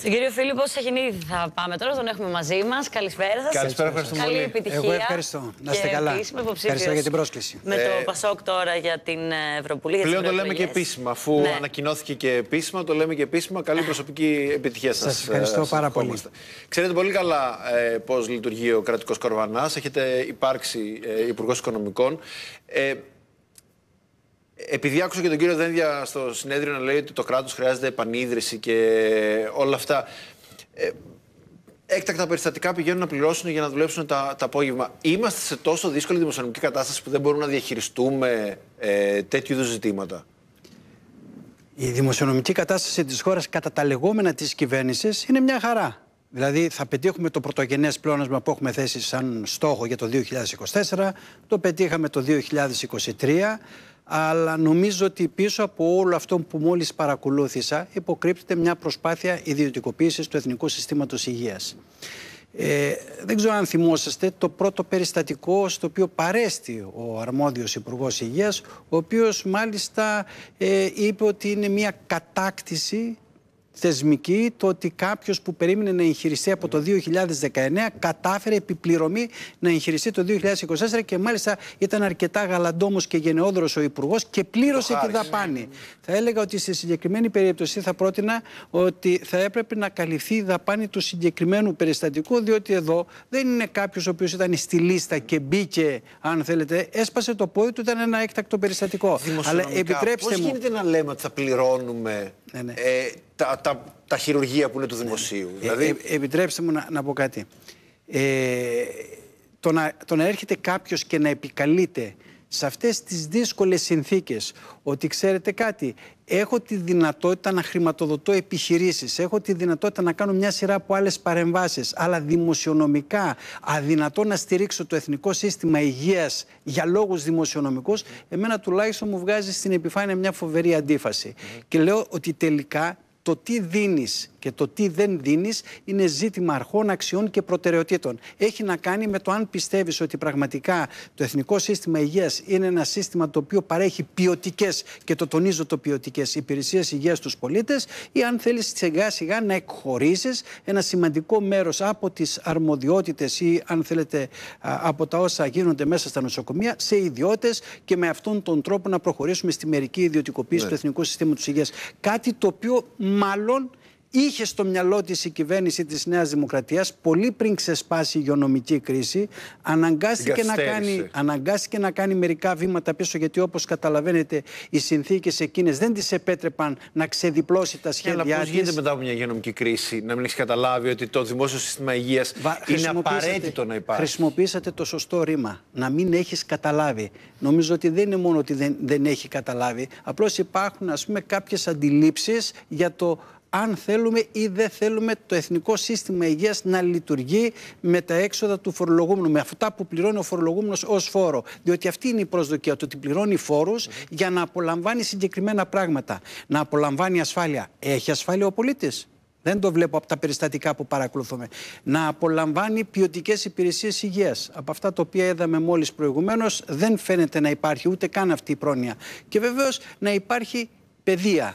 Στον κύριο Φίλιππο Σαχινίδη θα πάμε τώρα, τον έχουμε μαζί μας. Καλησπέρα σας. Καλησπέρα, ευχαριστούμε Καλή πολύ. επιτυχία. Εγώ ευχαριστώ. Να είστε Και καλά. επίσημα υποψήφιος Ευχαριστώ για την πρόσκληση. Με το Πασόκ τώρα για την ε, Ευρωπολή. για τις Πλέον το λέμε και ευρωεκλογές. επίσημα. Αφού Ναι. ανακοινώθηκε και επίσημα, το λέμε και επίσημα. Καλή προσωπική επιτυχία σας. Σας ευχαριστώ πάρα πολύ. Ξέρετε πολύ καλά ε, πώς λειτουργεί ο κρατικός κορβανάς. Έχετε υπάρξει ε, Υπουργός Οικονομικών. Ε, επειδή άκουσα και τον κύριο Δένδια στο συνέδριο να λέει ότι το κράτος χρειάζεται επανίδρυση και όλα αυτά. Ε, έκτακτα περιστατικά πηγαίνουν να πληρώσουν για να δουλέψουν τα, τα απόγευμα. Είμαστε σε τόσο δύσκολη δημοσιονομική κατάσταση που δεν μπορούμε να διαχειριστούμε ε, τέτοιου είδους ζητήματα. Η δημοσιονομική κατάσταση της χώρας κατά τα λεγόμενα της κυβέρνησης είναι μια χαρά. Δηλαδή θα πετύχουμε το πρωτογενές πλεόνασμα που έχουμε θέσει σαν στόχο για το 2024, το πετύχαμε το 2023, αλλά νομίζω ότι πίσω από όλο αυτό που μόλις παρακολούθησα υποκρύπτεται μια προσπάθεια ιδιωτικοποίησης του Εθνικού Συστήματος Υγείας. Ε, δεν ξέρω αν θυμόσαστε το πρώτο περιστατικό στο οποίο παρέστη ο αρμόδιος Υπουργός Υγείας, ο οποίος μάλιστα ε, είπε ότι είναι μια κατάκτηση θεσμική το ότι κάποιος που περίμενε να εγχειριστεί από το 2019 κατάφερε επιπληρωμή να εγχειριστεί το 2024 και μάλιστα ήταν αρκετά γαλαντόμος και γενναιόδωρος ο Υπουργός και πλήρωσε τη χάρισε. δαπάνη. Θα έλεγα ότι στη συγκεκριμένη περίπτωση θα πρότεινα ότι θα έπρεπε να καλυφθεί η δαπάνη του συγκεκριμένου περιστατικού διότι εδώ δεν είναι κάποιος ο οποίος ήταν στη λίστα και μπήκε αν θέλετε έσπασε το πόδι του ήταν ένα έκτακτο περιστατικό. Αλλά Δημοσιονομικά, επιτρέψτε πώς μου γίνεται να λέμε ότι θα πληρώνουμε Ναι, ναι. Ε, τα, τα, τα χειρουργεία που είναι του δημοσίου. Ε, δηλαδή, ε, επιτρέψτε μου να, να πω κάτι. Ε, το, να, το να έρχεται κάποιος και να επικαλείται σε αυτές τις δύσκολες συνθήκες ότι ξέρετε κάτι, έχω τη δυνατότητα να χρηματοδοτώ επιχειρήσεις, έχω τη δυνατότητα να κάνω μια σειρά από άλλες παρεμβάσεις, αλλά δημοσιονομικά αδυνατό να στηρίξω το εθνικό σύστημα υγείας για λόγους δημοσιονομικούς, εμένα τουλάχιστον μου βγάζει στην επιφάνεια μια φοβερή αντίφαση. Και λέω ότι τελικά το τι δίνεις και το τι δεν δίνεις είναι ζήτημα αρχών, αξιών και προτεραιοτήτων. Έχει να κάνει με το αν πιστεύεις ότι πραγματικά το Εθνικό Σύστημα Υγείας είναι ένα σύστημα το οποίο παρέχει ποιοτικές και το τονίζω το ποιοτικές υπηρεσίες υγείας στους πολίτες ή αν θέλεις σιγά σιγά να εκχωρήσεις ένα σημαντικό μέρος από τις αρμοδιότητες ή αν θέλετε α, από τα όσα γίνονται μέσα στα νοσοκομεία σε ιδιώτες και με αυτόν τον τρόπο να προχωρήσουμε στη μερική ιδιωτικοποίηση του Εθνικού Συστήματος Υγείας. Κάτι το οποίο malón είχε στο μυαλό της η κυβέρνηση της Νέας Δημοκρατίας πολύ πριν ξεσπάσει η υγειονομική κρίση αναγκάστηκε να, καθυστέρησε. κάνει, αναγκάστηκε να κάνει μερικά βήματα πίσω γιατί όπως καταλαβαίνετε οι συνθήκες εκείνες δεν τις επέτρεπαν να ξεδιπλώσει τα και αλλά σχέδιά πώς της. γίνεται μετά από μια υγειονομική κρίση να μην έχεις καταλάβει ότι το δημόσιο σύστημα υγείας Βα- είναι χρησιμοποίησατε- απαραίτητο να υπάρχει; Χρησιμοποίησατε το σωστό ρήμα. Να μην έχεις καταλάβει. Νομίζω ότι δεν είναι μόνο ότι δεν, δεν έχει καταλάβει. Απλώς υπάρχουν ας πούμε κάποιες αντιλήψεις για το αν θέλουμε ή δεν θέλουμε το εθνικό σύστημα υγείας να λειτουργεί με τα έξοδα του φορολογούμενου, με αυτά που πληρώνει ο φορολογούμενος ως φόρο. Διότι αυτή είναι η προσδοκία του, ότι πληρώνει φόρους για να απολαμβάνει συγκεκριμένα πράγματα. Να απολαμβάνει ασφάλεια. Έχει ασφάλεια ο πολίτης. Δεν το βλέπω από τα περιστατικά που παρακολουθούμε. Να απολαμβάνει ποιοτικές υπηρεσίες υγείας. Από αυτά τα οποία είδαμε μόλις προηγουμένως, δεν φαίνεται να υπάρχει ούτε καν αυτή η πρόνοια. Και βεβαίως να υπάρχει παιδεία.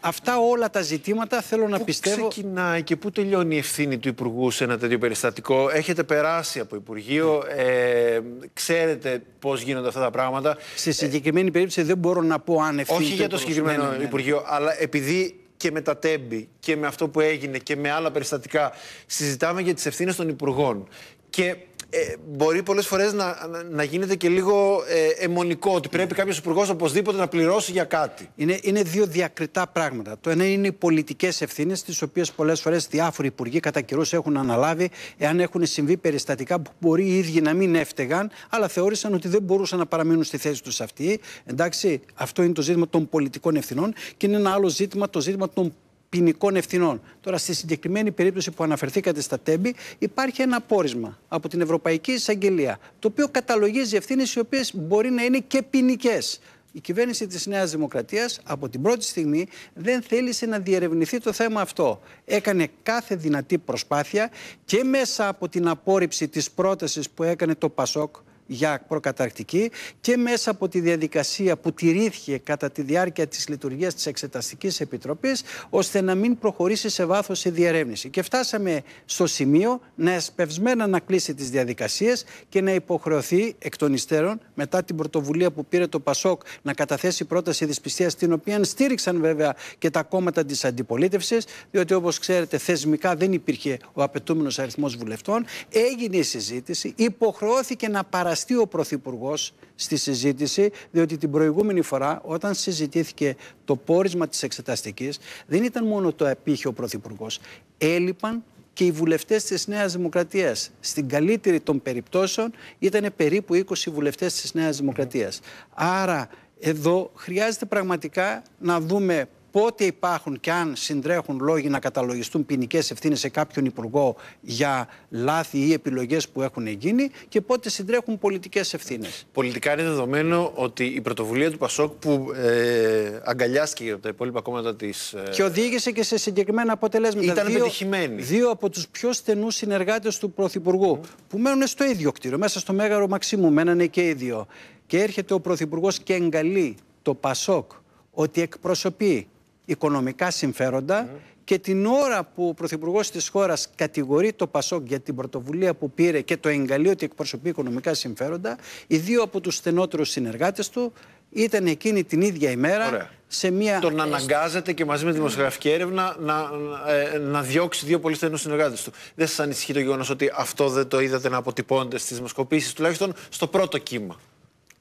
Αυτά όλα τα ζητήματα θέλω να Πού πιστεύω. ξεκινάει και πού τελειώνει η ευθύνη του Υπουργού σε ένα τέτοιο περιστατικό; Έχετε περάσει από Υπουργείο, ε, ξέρετε πώς γίνονται αυτά τα πράγματα. Στη συγκεκριμένη περίπτωση δεν μπορώ να πω αν ευθύνη. Όχι του για το Υπουργού. συγκεκριμένο Ναι, ναι, ναι. Υπουργείο, αλλά επειδή και με τα τέμπη και με αυτό που έγινε και με άλλα περιστατικά συζητάμε για τις ευθύνες των Υπουργών. Και ε, μπορεί πολλές φορές να, να, να γίνεται και λίγο ε, αιμονικό ότι πρέπει κάποιος Υπουργός οπωσδήποτε να πληρώσει για κάτι. Είναι, είναι δύο διακριτά πράγματα. Το ένα είναι οι πολιτικές ευθύνες, τις οποίες πολλές φορές διάφοροι υπουργοί κατά καιρούς έχουν αναλάβει, εάν έχουν συμβεί περιστατικά που μπορεί οι ίδιοι να μην έφταιγαν, αλλά θεώρησαν ότι δεν μπορούσαν να παραμείνουν στη θέση τους αυτοί. Εντάξει, αυτό είναι το ζήτημα των πολιτικών ευθυνών. Και είναι ένα άλλο ζήτημα, το ζήτημα των ποινικών ευθυνών. Τώρα, στη συγκεκριμένη περίπτωση που αναφερθήκατε στα τέμπη, υπάρχει ένα πόρισμα από την Ευρωπαϊκή Εισαγγελία, το οποίο καταλογίζει ευθύνες οι οποίες μπορεί να είναι και ποινικές. Η κυβέρνηση της Νέας Δημοκρατίας από την πρώτη στιγμή δεν θέλησε να διερευνηθεί το θέμα αυτό. Έκανε κάθε δυνατή προσπάθεια και μέσα από την απόρριψη της πρότασης που έκανε το ΠΑΣΟΚ για προκαταρκτική και μέσα από τη διαδικασία που τηρήθηκε κατά τη διάρκεια της λειτουργίας της Εξεταστικής Επιτροπής ώστε να μην προχωρήσει σε βάθος η διερεύνηση. Και φτάσαμε στο σημείο να εσπευσμένα να κλείσει τις διαδικασίες και να υποχρεωθεί εκ των υστέρων μετά την πρωτοβουλία που πήρε το Πασόκ να καταθέσει πρόταση δυσπιστίας την οποία στήριξαν βέβαια και τα κόμματα της αντιπολίτευσης διότι όπως ξέρετε θεσμικά δεν υπήρχε ο απαιτούμενος αριθμός βουλευτών έγινε η συζήτηση, υποχρεώθηκε να παραστεί ο Πρωθυπουργός στη συζήτηση διότι την προηγούμενη φορά όταν συζητήθηκε το πόρισμα της εξεταστικής δεν ήταν μόνο το επίχει ο Πρωθυπουργός. έλειπαν και οι βουλευτές της Νέας Δημοκρατίας. Στην καλύτερη των περιπτώσεων ήταν περίπου 20 βουλευτές της Νέας Δημοκρατίας. Άρα εδώ χρειάζεται πραγματικά να δούμε πότε υπάρχουν και αν συντρέχουν λόγοι να καταλογιστούν ποινικές ευθύνες σε κάποιον υπουργό για λάθη ή επιλογές που έχουν γίνει και πότε συντρέχουν πολιτικές ευθύνες. Πολιτικά είναι δεδομένο ότι η πρωτοβουλία του Πασόκ που ε, αγκαλιάστηκε από τα υπόλοιπα κόμματα της. Ε, και οδήγησε και σε συγκεκριμένα αποτελέσματα. Ήταν δύο, πετυχημένη. Δύο από τους πιο στενούς συνεργάτες του Πρωθυπουργού που μένουν στο ίδιο κτίριο, μέσα στο Μέγαρο Μαξίμου, μένανε και οι δύο. Και έρχεται ο Πρωθυπουργός και εγκαλεί το Πασόκ ότι εκπροσωπεί οικονομικά συμφέροντα και την ώρα που ο Πρωθυπουργός της χώρας κατηγορεί το Πασόκ για την πρωτοβουλία που πήρε και το εγκαλεί ότι εκπροσωπεί οικονομικά συμφέροντα, οι δύο από τους στενότερους συνεργάτες του ήταν εκείνη την ίδια ημέρα σε μια. Τον αναγκάζεται και μαζί με τη δημοσιογραφική έρευνα να, να, ε, να διώξει δύο πολύ στενούς συνεργάτες του. Δεν σας ανησυχεί το γεγονός ότι αυτό δεν το είδατε να αποτυπώνεται στις δημοσκοπήσεις, τουλάχιστον στο πρώτο κύμα;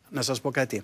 Να σας πω κάτι.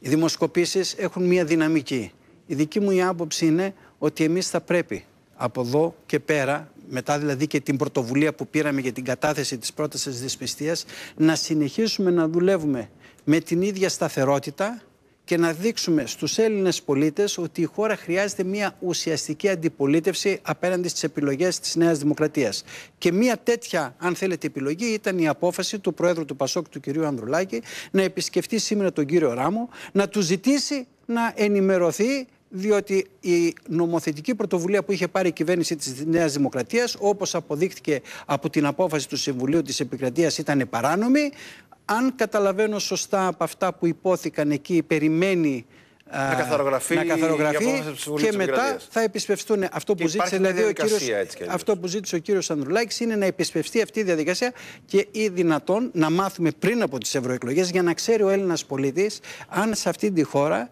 Οι δημοσκοπήσεις έχουν μια δυναμική. Η δική μου η άποψη είναι ότι εμείς θα πρέπει από εδώ και πέρα, μετά δηλαδή και την πρωτοβουλία που πήραμε για την κατάθεση της πρότασης δυσπιστίας, να συνεχίσουμε να δουλεύουμε με την ίδια σταθερότητα και να δείξουμε στους Έλληνες πολίτες ότι η χώρα χρειάζεται μια ουσιαστική αντιπολίτευση απέναντι στις επιλογές της Νέας Δημοκρατίας. Και μια τέτοια, αν θέλετε, επιλογή ήταν η απόφαση του Πρόεδρου του Πασόκ, του κ. Ανδρουλάκη, να επισκεφτεί σήμερα τον κύριο Ράμο, να του ζητήσει να ενημερωθεί διότι η νομοθετική πρωτοβουλία που είχε πάρει η κυβέρνηση της Νέας Δημοκρατίας, όπως αποδείχθηκε από την απόφαση του Συμβουλίου της Επικρατείας, ήταν παράνομη. Αν καταλαβαίνω σωστά από αυτά που υπόθηκαν εκεί, περιμένει να καθαρογραφεί, να καθαρογραφεί και μετά θα επισπευστούν. Αυτό που, ζήτησε, δηλαδή, ο κύριος, αυτό που ζήτησε ο κύριος Ανδρουλάκης είναι να επισπευστεί αυτή η διαδικασία και ή δυνατόν να μάθουμε πριν από τις ευρωεκλογές για να ξέρει ο Έλληνας πολίτης αν σε αυτή τη χώρα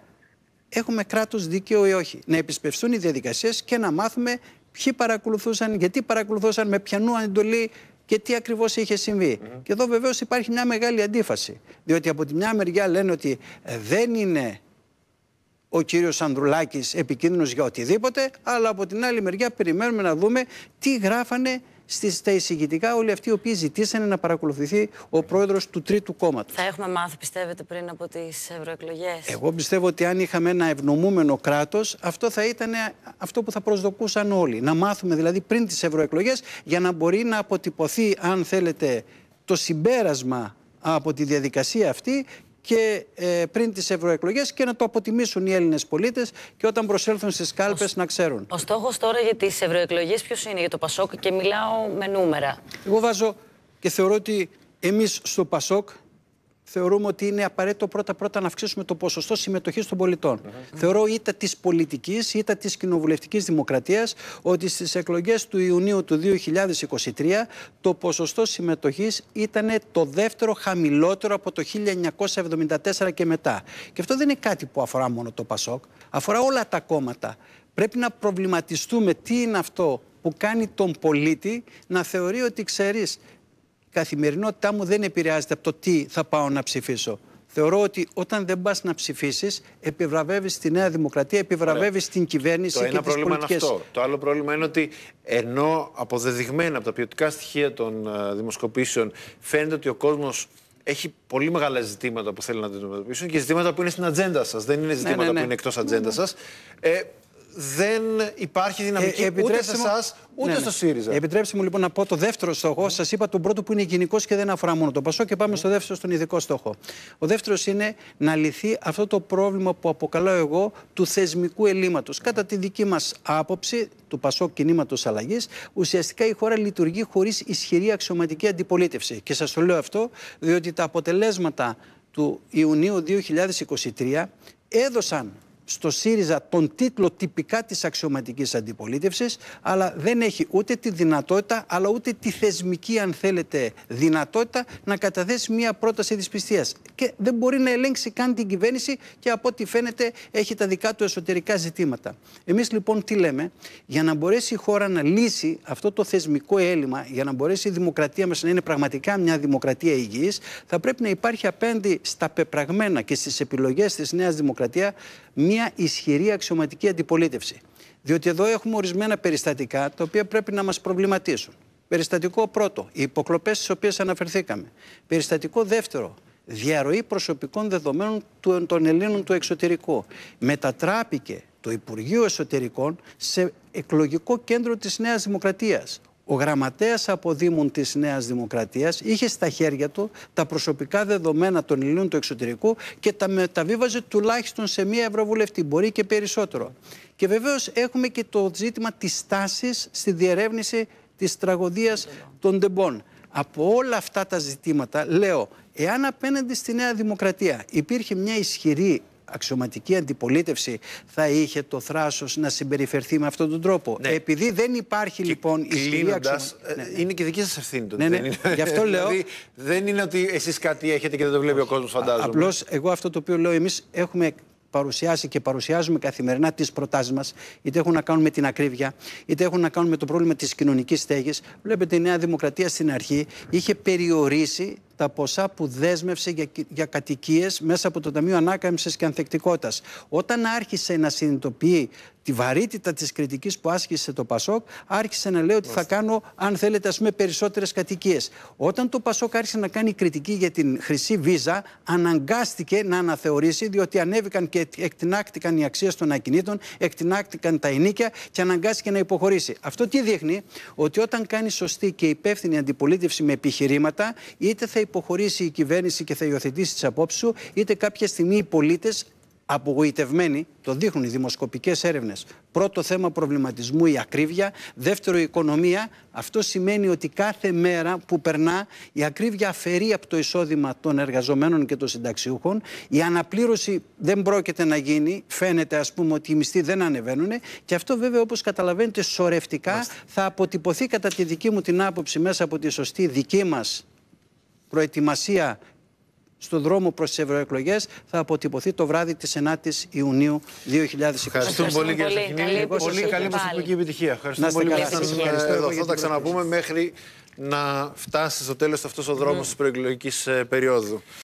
έχουμε κράτος δίκαιο ή όχι. Να επισπευστούν οι διαδικασίες και να μάθουμε ποιοι παρακολουθούσαν, γιατί παρακολουθούσαν, με ποιανού αντολή και τι ακριβώς είχε συμβεί. Και εδώ βεβαίως υπάρχει μια μεγάλη αντίφαση. Διότι από τη μια μεριά λένε ότι ε, δεν είναι ο κύριος Ανδρουλάκης επικίνδυνος για οτιδήποτε, αλλά από την άλλη μεριά περιμένουμε να δούμε τι γράφανε στις, στα εισηγητικά όλοι αυτοί οι οποίοι ζητήσανε να παρακολουθηθεί ο πρόεδρος του τρίτου κόμματος. Θα έχουμε μάθει, πιστεύετε, πριν από τις ευρωεκλογές; Εγώ πιστεύω ότι αν είχαμε ένα ευνομούμενο κράτος, αυτό θα ήταν αυτό που θα προσδοκούσαν όλοι. Να μάθουμε δηλαδή πριν τις ευρωεκλογές για να μπορεί να αποτυπωθεί, αν θέλετε, το συμπέρασμα από τη διαδικασία αυτή και ε, πριν τις ευρωεκλογές και να το αποτιμήσουν οι Έλληνες πολίτες και όταν προσέλθουν στις κάλπες να ξέρουν. Ο στόχος τώρα για τις ευρωεκλογές ποιος είναι για το Πασόκ; Και μιλάω με νούμερα. Εγώ βάζω και θεωρώ ότι εμείς στο Πασόκ θεωρούμε ότι είναι απαραίτητο πρώτα-πρώτα να αυξήσουμε το ποσοστό συμμετοχής των πολιτών. Θεωρώ είτε της πολιτικής είτε της κοινοβουλευτικής δημοκρατίας ότι στις εκλογές του Ιουνίου του 2023 το ποσοστό συμμετοχής ήταν το δεύτερο χαμηλότερο από το 1974 και μετά. Και αυτό δεν είναι κάτι που αφορά μόνο το ΠΑΣΟΚ, αφορά όλα τα κόμματα. Πρέπει να προβληματιστούμε τι είναι αυτό που κάνει τον πολίτη να θεωρεί ότι ξέρεις καθημερινότητά μου δεν επηρεάζεται από το τι θα πάω να ψηφίσω. Θεωρώ ότι όταν δεν πας να ψηφίσεις, επιβραβεύεις τη Νέα Δημοκρατία, επιβραβεύεις την κυβέρνηση το και ένα τις πρόβλημα πολιτικές. είναι αυτό. Το άλλο πρόβλημα είναι ότι ενώ αποδεδειγμένα από τα ποιοτικά στοιχεία των uh, δημοσκοπήσεων φαίνεται ότι ο κόσμος έχει πολύ μεγάλα ζητήματα που θέλει να αντιμετωπίσουν και ζητήματα που είναι στην ατζέντα σας. Δεν είναι ζητήματα ναι, ναι. που είναι εκτός ατζέντα σας. Ε, δεν υπάρχει δυναμική Ε, ούτε επιτρέψτε σε μου- εσάς ούτε Ναι, ναι. στο ΣΥΡΙΖΑ. Επιτρέψτε μου λοιπόν να πω το δεύτερο στόχο. Σας είπα τον πρώτο που είναι γενικό και δεν αφορά μόνο το Πασό και πάμε στο δεύτερο, στον ειδικό στόχο. Ο δεύτερος είναι να λυθεί αυτό το πρόβλημα που αποκαλώ εγώ του θεσμικού ελλείμματος. Κατά τη δική μας άποψη, του Πασό κινήματος αλλαγής, ουσιαστικά η χώρα λειτουργεί χωρίς ισχυρή αξιωματική αντιπολίτευση. Και σας το λέω αυτό διότι τα αποτελέσματα του Ιουνίου 2023 έδωσαν στο ΣΥΡΙΖΑ τον τίτλο τυπικά της αξιωματικής αντιπολίτευσης αλλά δεν έχει ούτε τη δυνατότητα αλλά ούτε τη θεσμική αν θέλετε δυνατότητα να καταθέσει μια πρόταση δυσπιστίας και δεν μπορεί να ελέγξει καν την κυβέρνηση και από ό,τι φαίνεται έχει τα δικά του εσωτερικά ζητήματα. Εμείς λοιπόν τι λέμε; Για να μπορέσει η χώρα να λύσει αυτό το θεσμικό έλλειμμα για να μπορέσει η δημοκρατία μας να είναι πραγματικά μια δημοκρατία υγιής θα πρέπει να υπάρχει απέναντι στα πεπραγμένα και στις επιλογές της Νέας Δημοκρατία μια ισχυρή αξιωματική αντιπολίτευση. Διότι εδώ έχουμε ορισμένα περιστατικά τα οποία πρέπει να μας προβληματίσουν. Περιστατικό πρώτο, οι υποκλοπές στις οποίες αναφερθήκαμε. Περιστατικό δεύτερο, διαρροή προσωπικών δεδομένων του- των Ελλήνων του εξωτερικού. Μετατράπηκε το Υπουργείο Εσωτερικών σε εκλογικό κέντρο της Νέας Δημοκρατίας. Ο γραμματέας αποδήμων της Νέας Δημοκρατίας είχε στα χέρια του τα προσωπικά δεδομένα των Ελλήνων του εξωτερικού και τα μεταβίβαζε τουλάχιστον σε μία ευρωβουλευτή, μπορεί και περισσότερο. Και βεβαίως έχουμε και το ζήτημα της στάσης στη διερεύνηση της τραγωδίας των Ντεμπών. Από όλα αυτά τα ζητήματα λέω, εάν απέναντι στη Νέα Δημοκρατία υπήρχε μια ισχυρή αξιωματική αντιπολίτευση θα είχε το θράσος να συμπεριφερθεί με αυτόν τον τρόπο. Ναι. Επειδή δεν υπάρχει λοιπόν ισχυρή Κλείνοντας, αξιωματική... ε, είναι και δική σας ευθύνη το Ναι, ότι ναι. δεν είναι. Γι' αυτό λέω- δηλαδή, δεν είναι ότι εσείς κάτι έχετε και δεν το βλέπει ο κόσμος, φαντάζομαι. Απλώς εγώ αυτό το οποίο λέω, εμείς έχουμε παρουσιάσει και παρουσιάζουμε καθημερινά τις προτάσεις μας, είτε έχουν να κάνουν με την ακρίβεια, είτε έχουν να κάνουν με το πρόβλημα της κοινωνικής στέγης. Βλέπετε, η Νέα Δημοκρατία στην αρχή είχε περιορίσει τα ποσά που δέσμευσε για, για κατοικίες μέσα από το Ταμείο Ανάκαμψης και Ανθεκτικότητας. Όταν άρχισε να συνειδητοποιεί τη βαρύτητα της κριτικής που άσκησε το Πασόκ, άρχισε να λέει ότι θα κάνω, αν θέλετε, ας πούμε, περισσότερες κατοικίες. Όταν το Πασόκ άρχισε να κάνει κριτική για την χρυσή βίζα, αναγκάστηκε να αναθεωρήσει, διότι ανέβηκαν και εκτινάκτηκαν οι αξίες των ακινήτων, εκτινάκτηκαν τα ενίκια και αναγκάστηκε να υποχωρήσει. Αυτό τι δείχνει, ότι όταν κάνει σωστή και υπεύθυνη αντιπολίτευση με επιχειρήματα, είτε θα υποχωρήσει η κυβέρνηση και θα υιοθετήσει τις απόψεις σου, είτε κάποια στιγμή οι πολίτες απογοητευμένοι, το δείχνουν οι δημοσκοπικές έρευνες. Πρώτο θέμα προβληματισμού η ακρίβεια, δεύτερο η οικονομία. Αυτό σημαίνει ότι κάθε μέρα που περνά η ακρίβεια αφαιρεί από το εισόδημα των εργαζομένων και των συνταξιούχων. Η αναπλήρωση δεν πρόκειται να γίνει. Φαίνεται ας πούμε ότι οι μισθοί δεν ανεβαίνουν και αυτό βέβαια όπως καταλαβαίνετε σωρευτικά θα αποτυπωθεί κατά τη δική μου την άποψη μέσα από τη σωστή δική μας προετοιμασία στον δρόμο προς τις ευρωεκλογές θα αποτυπωθεί το βράδυ της 9ης Ιουνίου 2020. Ευχαριστούμε Ευχαριστούμε πολύ, κύριε πολύ. Σαχινίδη. Καλή Πολύ επιτυχία καλή και πάλι. προσωπική επιτυχία. Ευχαριστούμε Να είστε πολύ που καλά. ήσασταν Ευχαριστώ ε, εγώ εδώ. για Θα την τα ξαναπούμε μέχρι να φτάσει στο τέλος αυτός ο δρόμος της προεκλογικής ε, περίοδου.